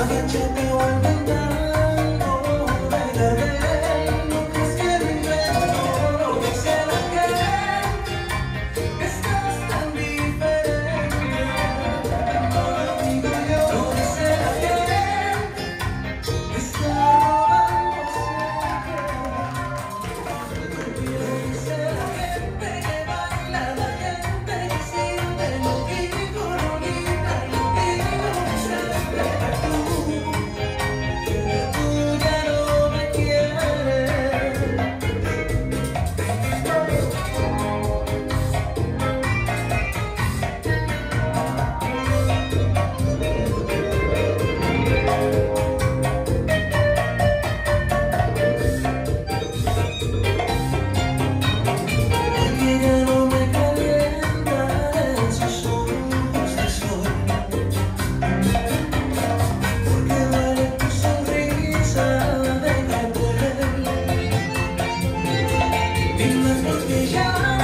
Love and In the proteja.